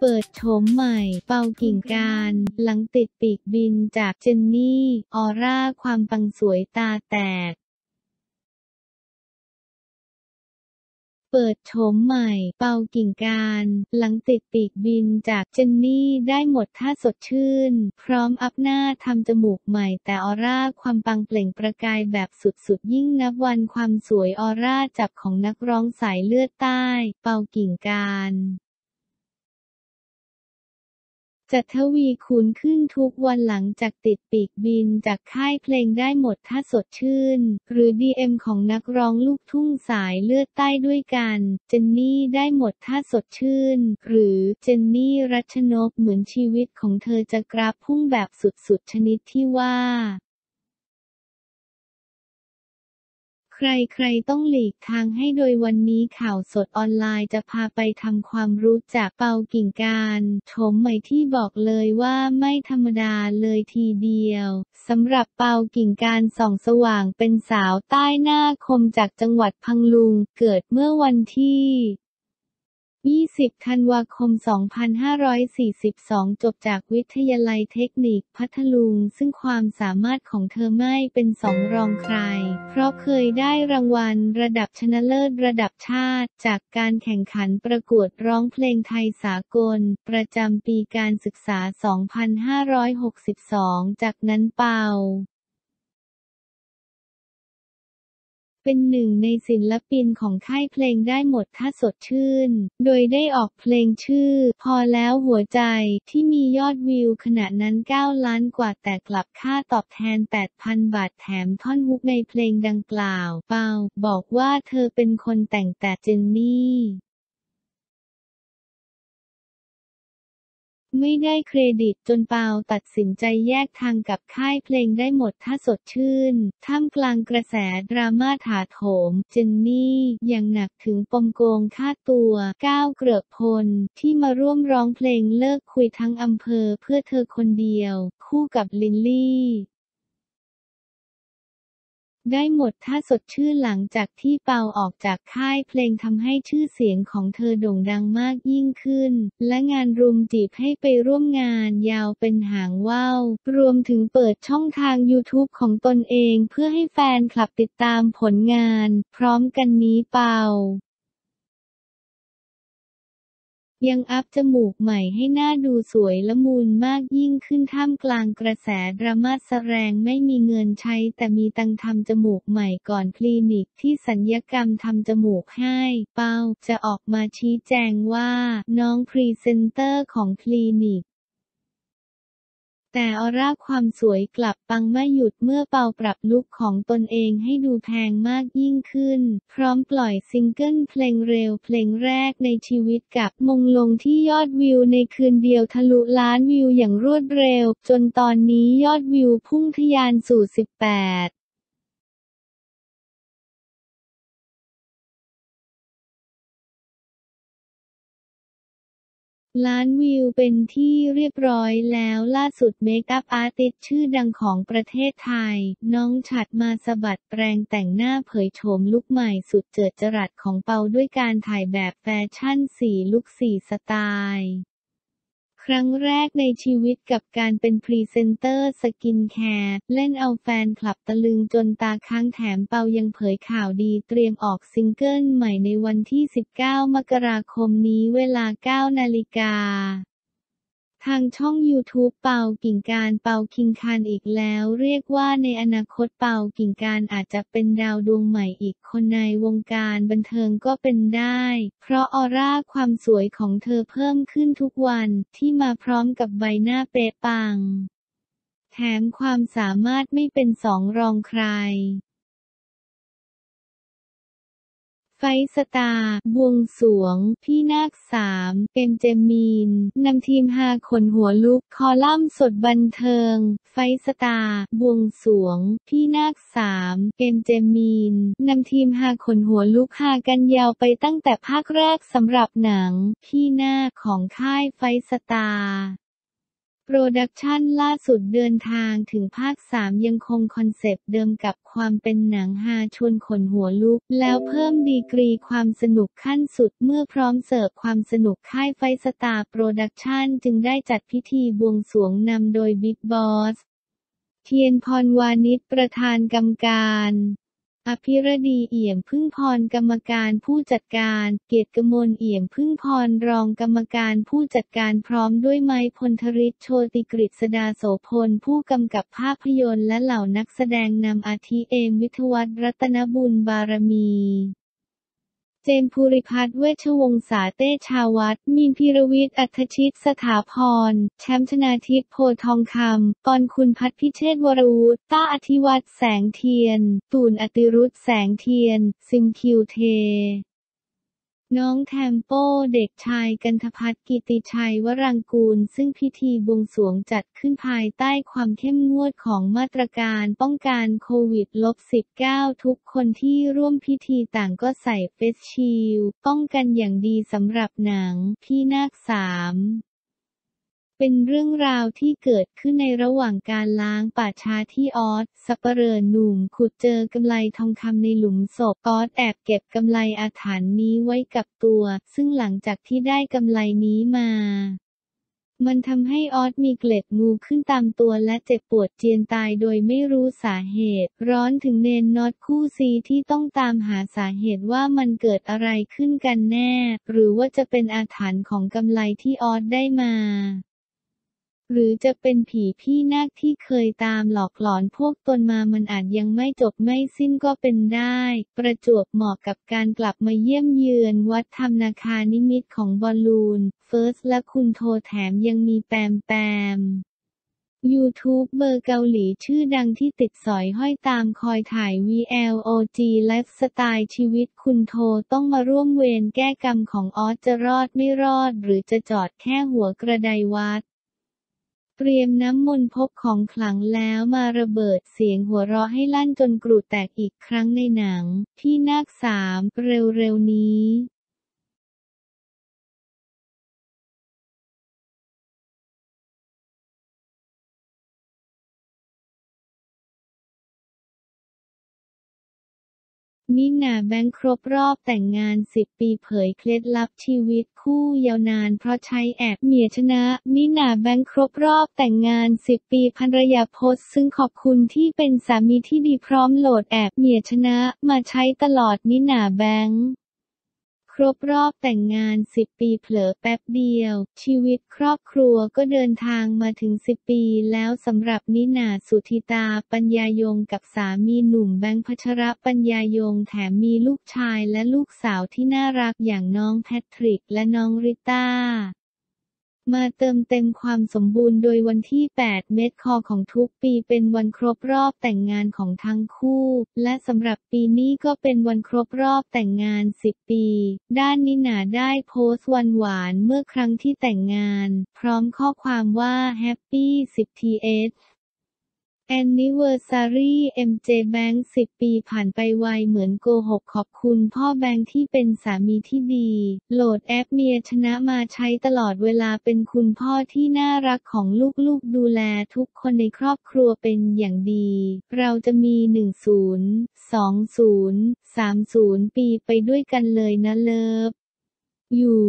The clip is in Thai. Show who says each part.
Speaker 1: เปิดโฉมใหม่ เปากิ่งการ หลังติดปีกบินจากเจนนี่ ออร่าความปังสวยตาแตก เปิดโฉมใหม่ เปากิ่งการ หลังติดปีกบินจากเจนนี่ได้หมดท่าสดชื่น พร้อมอัพหน้าทำจมูกใหม่ แต่ออร่าความปังเปล่งประกายแบบสุดๆ ยิ่งนับวันความสวยออร่าจับของนักร้องสายเลือดใต้ เปากิ่งการ จะทวีคูณขึ้นทุกวันหลังจากติดปีกบินจากค่ายเพลงได้หมดถ้าสดชื่น หรือดีเอ็มของนักร้องลูกทุ่งสายเลือดใต้ด้วยกัน เจนนี่ได้หมดถ้าสดชื่น หรือเจนนี่รัชนกเหมือนชีวิตของเธอจะกราฟพุ่งแบบสุดๆ ชนิดที่ว่า ใครๆต้องหลีกทางให้โดยวันนี้ข่าวสดออนไลน์จะพาไปทำความรู้จักเปากิ่งการโชมใหม่ที่บอกเลยว่าไม่ธรรมดาเลยทีเดียวสำหรับเปากิ่งการส่องสว่างเป็นสาวใต้หน้าคมจากจังหวัดพังลุงเกิดเมื่อวันที่ 20 ธันวาคม 2542 จบจากวิทยาลัยเทคนิคพัทลุง ซึ่งความสามารถของเธอไม่เป็นสองรองใคร เพราะเคยได้รางวัลระดับชนะเลิศระดับชาติ จากการแข่งขันประกวดร้องเพลงไทยสากล ประจำปีการศึกษา 2562 จากนั้นเป่า เป็นหนึ่งในศิลปินของค่ายเพลงได้หมดถ้าสดชื่น โดยได้ออกเพลงชื่อ พอแล้วหัวใจที่มียอดวิวขณะนั้น 9 ล้านกว่าแต่กลับค่าตอบแทน 8,000 บาทแถมท่อนฮุกในเพลงดังกล่าว เปาบอกว่าเธอเป็นคนแต่งแต่เจนนี่ ไม่ได้เครดิตจนเปาตัดสินใจแยกทางกับค่ายเพลงได้หมดถ้าสดชื่น ท่ามกลางกระแสดราม่าถาโถมเจนนี่ยังหนักถึงปมโกงค่าตัวก้าวเกลือกพล ที่มาร่วมร้องเพลงเลิกคุยทั้งอำเภอเพื่อเธอคนเดียว คู่กับลินลี่ ได้หมดถ้าสดชื่นหลังจากที่เปาออกจากค่ายเพลงทำให้ชื่อเสียงของเธอโด่งดังมากยิ่งขึ้น และงานรุมจีบให้ไปร่วมงานยาวเป็นหางว่าว รวมถึงเปิดช่องทาง YouTube ของตนเองเพื่อให้แฟนคลับติดตามผลงาน พร้อมกันนี้เปา ยัง up จมูกใหม่ให้หน้าดูสวยละมุนมากยิ่งขึ้นท่ามกลางกระแสดราม่าแซะแรงไม่มีเงินใช้แต่มีตังทำจมูกใหม่ก่อนคลินิกที่ศัลยกรรมทำจมูกให้ เปาจะออกมาชี้แจงว่า น้องพรีเซนเตอร์ของคลินิก แต่ออร่าความสวยกลับปังไม่หยุดเมื่อเปาปรับลุคของตนเองให้ดูแพงมากยิ่งขึ้น พร้อมปล่อยซิงเกิลเพลงเร็วเพลงแรกในชีวิตกับมงลงที่ยอดวิวในคืนเดียวทะลุล้านวิวอย่างรวดเร็ว จนตอนนี้ยอดวิวพุ่งทะยานสู่ 18 ล้านวิวเป็นที่เรียบร้อยแล้วล่าสุด makeup artist ชื่อดังของประเทศไทย น้องฉัตรมาสะบัดแปรงแต่งหน้าเผยโฉมลุคใหม่สุดเจิดจรัสของเปาด้วยการถ่ายแบบแฟชั่นสี่ลุคสี่สไตล์ ครั้งแรกในชีวิตกับการเป็นพรีเซนเตอร์สกินแคร์เล่นเอาแฟนคลับตะลึงจนตาค้างแถมเปายังเผยข่าวดีเตรียมออกซิงเกิลใหม่ในวันที่ 19 มกราคมนี้เวลา 9 นาฬิกา ทางช่อง YouTube เปากิ่งการเปาคิงคานอีกแล้ว เรียกว่าในอนาคตเปากิ่งการอาจจะเป็นดาวดวงใหม่อีกคนในวงการบันเทิงก็เป็นได้ เพราะออร่าความสวยของเธอเพิ่มขึ้นทุกวันที่มาพร้อมกับใบหน้าเป๊ะปัง แถมความสามารถไม่เป็นสองรองใคร ไฟสตาร์บวงสวง พี่นาคสามเกมเจมีน นำทีมฮาขนหัวลุก คอลัมน์สดบันเทิง ไฟว์สตาร์บวงสรวง พี่นาคสามเกมเจมีน นำทีมฮาขนหัวลุกฮากันยาวไปตั้งแต่ภาคแรกสำหรับหนัง พี่นาคของค่ายไฟว์สตาร์ โปรดักชันล่าสุดเดินทางถึงภาค 3 ยังคงคอนเซปต์เดิมกับความเป็นหนังฮาชวนขนหัวลุก แล้วเพิ่มดีกรีความสนุกขั้นสุดเมื่อพร้อมเสิร์ฟความสนุกค่ายไฟว์สตาร์โปรดักชันจึงได้จัดพิธีบวงสรวงนำโดย big boss เทียนพรวานิชประธานกรรมการ อภิรดีเอี่ยมพึ่งพรกรรมการผู้จัดการ เกียรติกมลเอี่ยมพึ่งพรรองกรรมการผู้จัดการพร้อมด้วยไม้พลธริศโชติกฤษดาโสพลผู้กำกับภาพยนตร์และเหล่านักแสดงนำอาทิเอมวิทวัตรรัตนบุญบารมี เจมภูริพัฒน์เวชวงศาเต้ชาวัตมีนพิรวิทย์อัธชิตสถาพร แชมป์ชนาทิพย์โพทองคำ ปอนคุณพัฒพิเชษวรวุฒิต้าอธิวัตรแสงเทียน ตูนอติรุตแสงเทียน ซิมคิวเท น้องแทมโป้เด็กชายกันทพัฒน์กิติชัยวรังกูล ซึ่งพิธีบวงสรวงจัดขึ้นภายใต้ความเข้มงวดของมาตรการป้องกันโควิด -19 ทุกคนที่ร่วมพิธีต่างก็ใส่ face shieldป้องกันอย่างดีสำหรับหนัง พี่นาคสาม เป็นเรื่องราวที่เกิดขึ้นในระหว่างการล้างป่าช้าที่ออสสัปเหร่อหนุ่มขุดเจอกำไลทองคำในหลุมศพออสแอบเก็บกำไลอาถรรพ์นี้ไว้กับตัว ซึ่งหลังจากที่ได้กำไลนี้มา มันทำให้ออสมีเกล็ดงูขึ้นตามตัวและเจ็บปวดเจียนตายโดยไม่รู้สาเหตุ ร้อนถึงเนนน็อตคู่ซีที่ต้องตามหาสาเหตุว่ามันเกิดอะไรขึ้นกันแน่ หรือว่าจะเป็นอาถรรพ์ของกำไลที่ออสได้มา หรือจะเป็นผีพี่นาคที่เคยตามหลอกหลอนพวกตนมามันอาจยังไม่จบไม่สิ้นก็เป็นได้ ประจวบเหมาะกับการกลับมาเยี่ยมเยือนวัดธรรมนาคานิมิตของบอลลูน เฟิร์สและคุณโทแถมยังมีแปมแปมยูทูบเบอร์เกาหลีชื่อดังที่ติดสอยห้อยตามคอยถ่าย VLOG ไลฟ์สไตล์ชีวิตคุณโทต้องมาร่วมเวรแก้กรรมของออสจะรอดไม่รอด หรือจะจอดแค่หัวกระไดวัด เตรียมน้ำมนต์พบของขลังแล้วมาระเบิดเสียงหัวเราะให้ลั่นจนกรูดแตกอีกครั้งในหนัง พี่นาคสามเร็วๆนี้ นินาแบงค์ครบรอบแต่งงาน 10 ปีเผยเคล็ดลับชีวิตคู่ยาวนานเพราะใช้แอบเมียชนะนินาแบงค์ครบรอบแต่งงาน 10 ปีภรรยาโพสซึ่งขอบคุณที่เป็นสามีที่ดีพร้อมโหลดแอบเมียชนะ มาใช้ตลอดนินาแบงค์ ครบรอบแต่งงาน 10 ปีเผลอแป๊บเดียว ชีวิตครอบครัวก็เดินทางมาถึง 10 ปีแล้วสำหรับนินาสุธิตาปัญญายงกับสามีหนุ่มแบงค์พัชระปัญญายงแถมมีลูกชายและลูกสาวที่น่ารักอย่างน้องแพทริกและน้องริต้า มาเติมเต็มความสมบูรณ์โดยวันที่ 8 เมษคอของทุกปีเป็นวันครบรอบแต่งงานของทั้งคู่ และสำหรับปีนี้ก็เป็นวันครบรอบแต่งงาน 10 ปี ด้านนินาได้โพสต์วันหวานเมื่อครั้งที่แต่งงาน พร้อมข้อความว่า Happy 10 th Anniversary MJ Bank 10ปีผ่านไปไวเหมือนโกหกขอบคุณพ่อแบงค์ที่เป็นสามีที่ดี โหลดแอปเมียชนะมาใช้ตลอดเวลาเป็นคุณพ่อที่น่ารักของลูกๆดูแลทุกคนในครอบครัวเป็นอย่างดี เราจะมี 10 20 30 ปีไปด้วยกันเลยนะเลิฟ อยู่